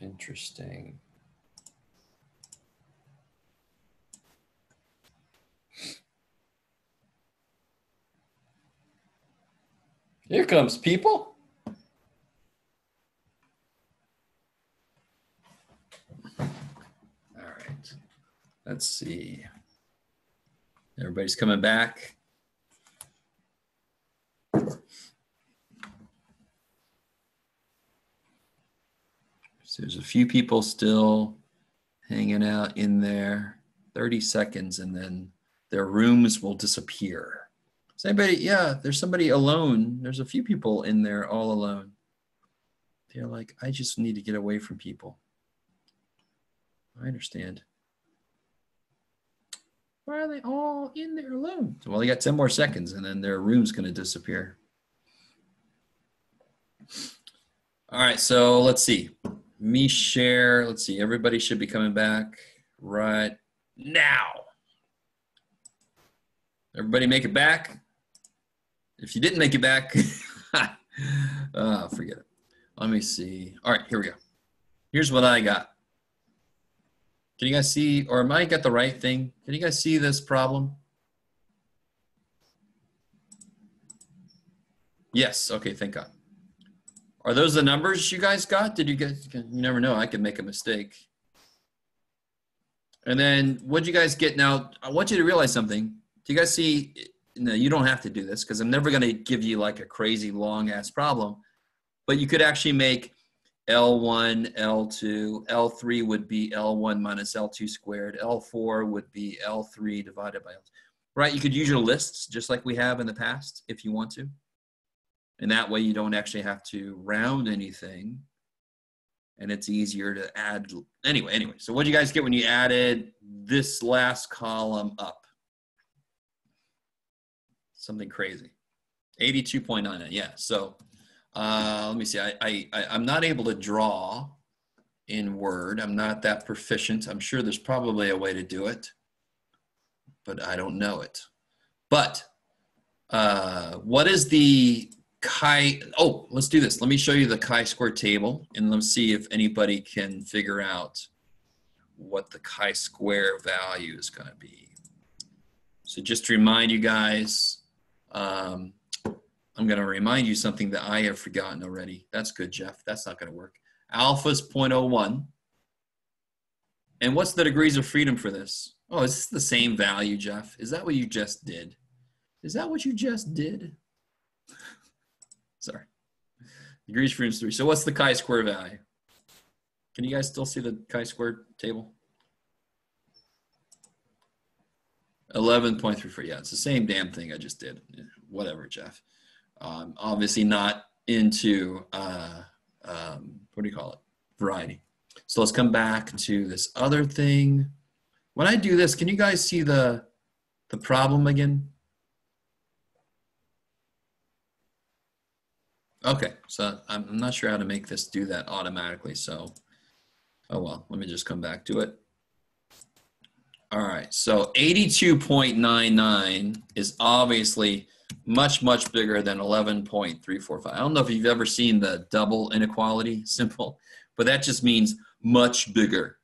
Interesting. Here comes people. All right. Let's see. Everybody's coming back. So there's a few people still hanging out in there. 30 seconds and then their rooms will disappear. Is anybody, yeah, there's somebody alone. There's a few people in there all alone. They're like, I just need to get away from people. I understand. Why are they all in there alone? So, well, they got 10 more seconds and then their room's going to disappear. All right, so let's see. Me share. Let's see. Everybody should be coming back right now. Everybody make it back. If you didn't make it back, uh, forget it. Let me see. All right, here we go. Here's what I got. Can you guys see, or am I got the right thing? Can you guys see this problem? Yes, okay, thank God. Are those the numbers you guys got? Did you get, you never know, I could make a mistake. And then what'd you guys get? Now, I want you to realize something. Do you guys see, no, you don't have to do this because I'm never going to give you like a crazy long ass problem, but you could actually make L1, L2, L3 would be L1 minus L2 squared, L4 would be L3 divided by L2, right? You could use your lists just like we have in the past if you want to. And that way you don't actually have to round anything and it's easier to add. Anyway, anyway, so what do you guys get when you added this last column up? Something crazy. 82.99, yeah. So uh, let me see. I, I, I, I'm not able to draw in Word. I'm not that proficient. I'm sure there's probably a way to do it, but I don't know it. But uh, what is the chi? Oh, let's do this. Let me show you the chi-square table, and let's see if anybody can figure out what the chi-square value is going to be. So just to remind you guys, um, I'm going to remind you something that I have forgotten already. That's good, Jeff. That's not going to work. Alpha is 0.01. And what's the degrees of freedom for this? Oh, is this the same value, Jeff? Is that what you just did? Is that what you just did? Sorry. Degrees freedom 3. So what's the chi-square value? Can you guys still see the chi-square table? 11.34. Yeah, it's the same damn thing I just did. Whatever, Jeff. Um, obviously not into, uh, um, what do you call it? Variety. So let's come back to this other thing. When I do this, can you guys see the, the problem again? Okay, so I'm not sure how to make this do that automatically. So, oh well, let me just come back to it. All right, so 82.99 is obviously much, much bigger than 11.345. I don't know if you've ever seen the double inequality symbol, but that just means much bigger.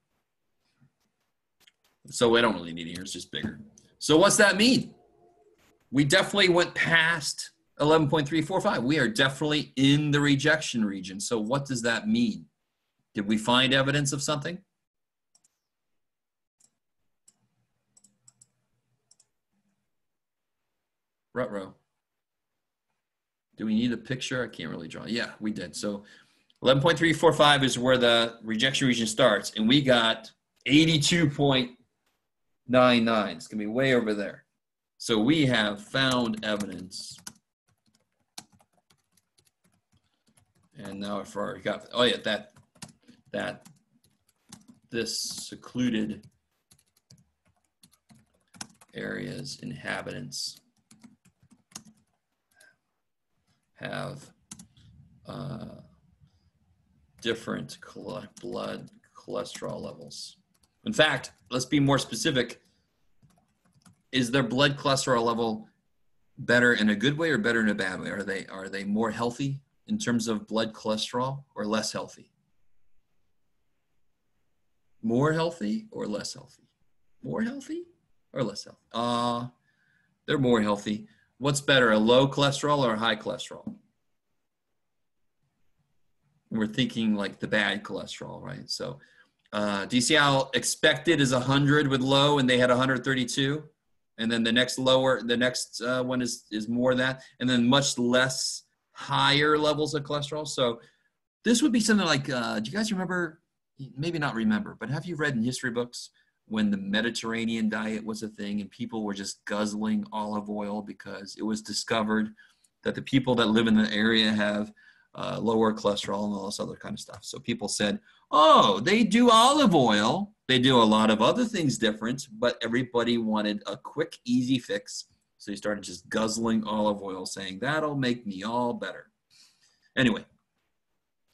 So we don't really need it here, it's just bigger. So what's that mean? We definitely went past 11.345. We are definitely in the rejection region. So what does that mean? Did we find evidence of something? Rutro. Do we need a picture? I can't really draw. Yeah, we did. So 11.345 is where the rejection region starts, and we got 82.99. It's going to be way over there. So we have found evidence. And now I've already got, oh yeah, that, that, this secluded areas inhabitants have uh, different blood cholesterol levels. In fact, let's be more specific. Is their blood cholesterol level better in a good way or better in a bad way? Are they are they more healthy in terms of blood cholesterol or less healthy? more healthy or less healthy? More healthy or less healthy? Uh, they're more healthy. What's better, a low cholesterol or a high cholesterol? We're thinking like the bad cholesterol, right? So, uh, how expected is 100 with low and they had 132? And then the next lower, the next uh, one is, is more that, and then much less higher levels of cholesterol. So, this would be something like, uh, do you guys remember? Maybe not remember, but have you read in history books when the Mediterranean diet was a thing and people were just guzzling olive oil because it was discovered that the people that live in the area have uh, lower cholesterol and all this other kind of stuff. So people said, oh, they do olive oil. They do a lot of other things different, but everybody wanted a quick, easy fix. So he started just guzzling olive oil, saying, that'll make me all better. Anyway,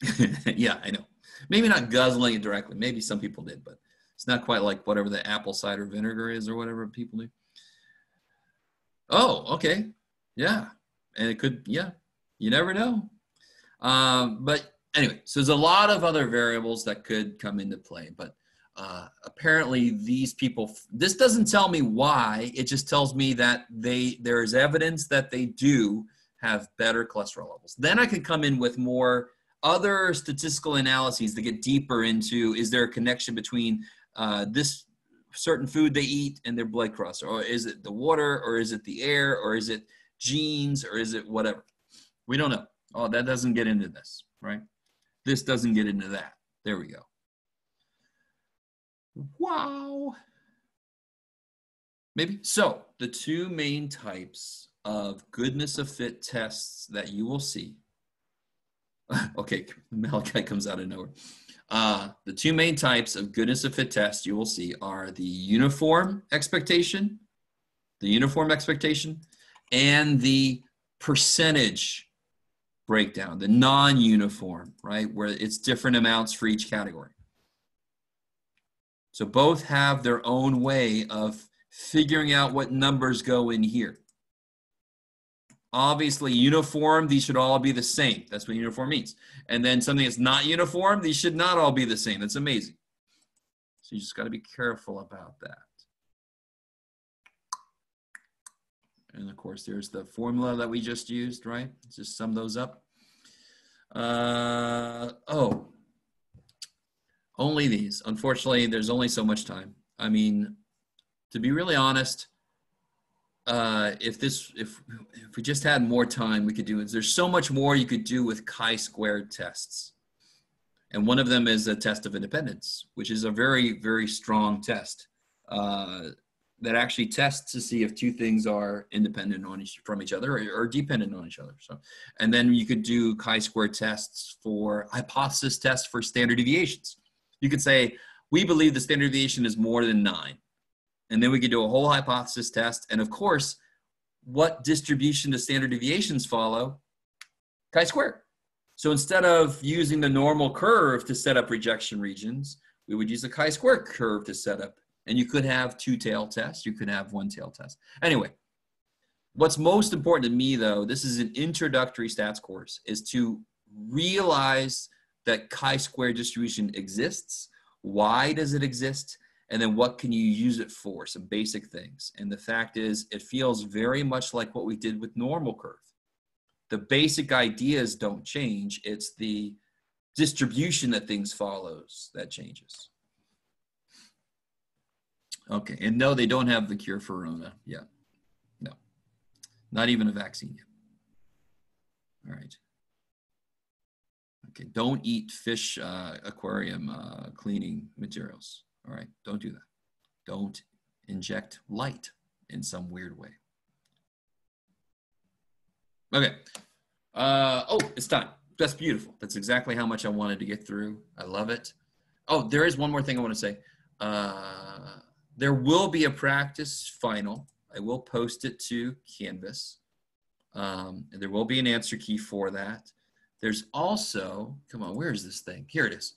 yeah, I know. Maybe not guzzling it directly. Maybe some people did, but it's not quite like whatever the apple cider vinegar is or whatever people do. Oh, okay. Yeah. And it could, yeah, you never know. Um, but anyway, so there's a lot of other variables that could come into play. But uh, apparently, these people, this doesn't tell me why. It just tells me that they there is evidence that they do have better cholesterol levels. Then I can come in with more other statistical analyses to get deeper into is there a connection between uh, this certain food they eat and their blood cholesterol, or is it the water, or is it the air, or is it genes, or is it whatever? We don't know. Oh, that doesn't get into this, right? This doesn't get into that. There we go. Wow. Maybe. So, the two main types of goodness of fit tests that you will see. okay, Malachi comes out of nowhere. Uh, the two main types of goodness of fit tests you will see are the uniform expectation, the uniform expectation, and the percentage breakdown, the non-uniform, right, where it's different amounts for each category. So both have their own way of figuring out what numbers go in here. Obviously, uniform, these should all be the same. That's what uniform means. And then something that's not uniform, these should not all be the same. That's amazing. So you just got to be careful about that. And of course, there's the formula that we just used, right? Let's just sum those up. Uh, oh, only these. Unfortunately, there's only so much time. I mean, to be really honest, uh, if this, if if we just had more time, we could do. There's so much more you could do with chi-squared tests, and one of them is a test of independence, which is a very very strong test. Uh, that actually tests to see if two things are independent on each, from each other or, or, dependent on each other. So, and then you could do chi-square tests for hypothesis tests for standard deviations. You could say, we believe the standard deviation is more than nine. And then we could do a whole hypothesis test. And of course, what distribution do standard deviations follow? Chi-square. So instead of using the normal curve to set up rejection regions, we would use the chi-square curve to set up and you could have two tail tests, you could have one tail test. Anyway, what's most important to me though, this is an introductory stats course, is to realize that chi-square distribution exists. Why does it exist? And then what can you use it for? Some basic things. And the fact is, it feels very much like what we did with normal curve. The basic ideas don't change. It's the distribution that things follows that changes. Okay, and no, they don't have the cure for Rona yet. No, not even a vaccine yet. All right. Okay, don't eat fish uh, aquarium uh, cleaning materials. All right, don't do that. Don't inject light in some weird way. Okay. Uh, oh, it's done. That's beautiful. That's exactly how much I wanted to get through. I love it. Oh, there is one more thing I want to say. Uh, there will be a practice final. I will post it to Canvas. Um, and there will be an answer key for that. There's also, come on, where is this thing? Here it is.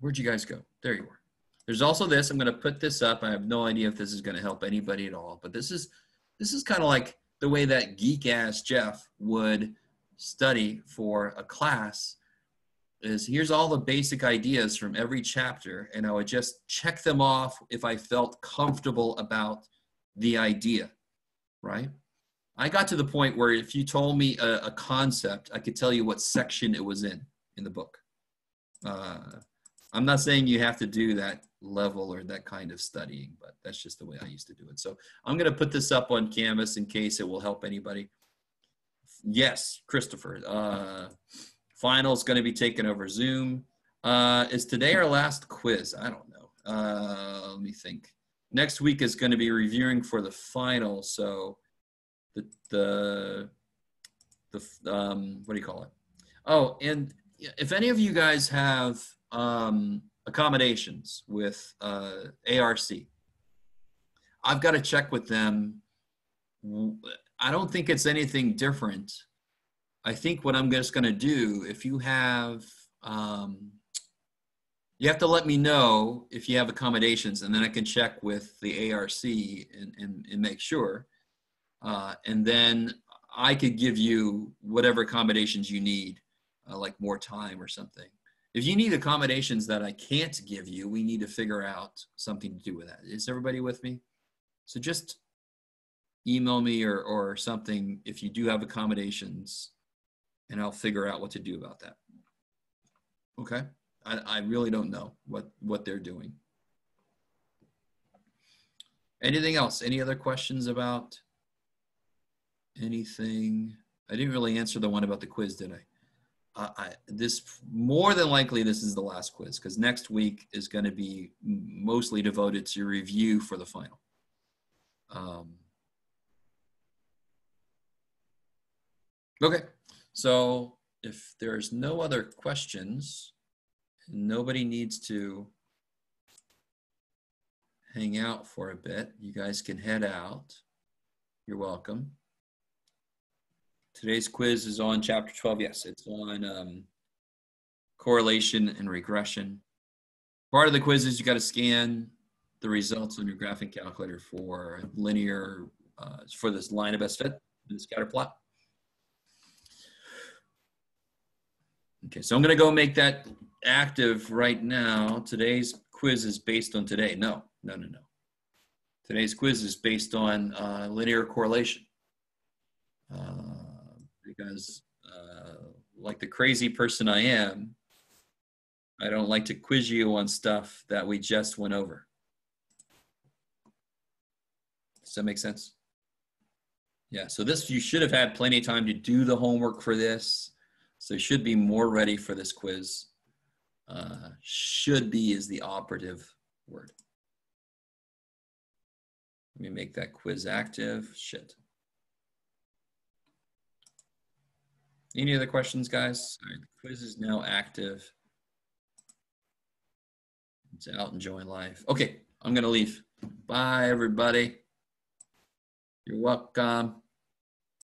Where'd you guys go? There you are. There's also this. I'm going to put this up. I have no idea if this is going to help anybody at all, but this is this is kind of like the way that geek ass Jeff would study for a class is here's all the basic ideas from every chapter, and I would just check them off if I felt comfortable about the idea, right? I got to the point where if you told me a, a concept, I could tell you what section it was in in the book. Uh, I'm not saying you have to do that level or that kind of studying, but that's just the way I used to do it. So I'm going to put this up on Canvas in case it will help anybody. Yes, Christopher. Uh, final's going to be taken over Zoom. Uh, is today our last quiz? I don't know. Uh, let me think. Next week is going to be reviewing for the final. So the the the um, what do you call it? Oh, and if any of you guys have um, accommodations with uh, ARC, I've got to check with them. I don't think it's anything different. I think what I'm just going to do, if you have, um, you have to let me know if you have accommodations, and then I can check with the ARC and, and, and make sure. Uh, and then I could give you whatever accommodations you need, uh, like more time or something. If you need accommodations that I can't give you, we need to figure out something to do with that. Is everybody with me? So just email me or, or something if you do have accommodations and I'll figure out what to do about that. Okay. I, I really don't know what, what they're doing. Anything else? Any other questions about anything? I didn't really answer the one about the quiz, did I? I this more than likely this is the last quiz because next week is going to be mostly devoted to review for the final. Um, okay, so if there's no other questions, nobody needs to hang out for a bit. You guys can head out. You're welcome. Today's quiz is on chapter 12. Yes, it's on um, correlation and regression. Part of the quiz is you got to scan the results on your graphing calculator for linear, uh, for this line of best fit, the scatter plot. Okay, so I'm going to go make that active right now. Today's quiz is based on today. No, no, no, no. Today's quiz is based on uh, linear correlation. Uh, because, uh, like the crazy person I am, I don't like to quiz you on stuff that we just went over. Does that make sense? Yeah, so this, you should have had plenty of time to do the homework for this so you should be more ready for this quiz. Uh, should be is the operative word. Let me make that quiz active. Shit. Any other questions, guys? Right, the quiz is now active. It's out enjoying life. Okay, I'm going to leave. Bye, everybody. You're welcome.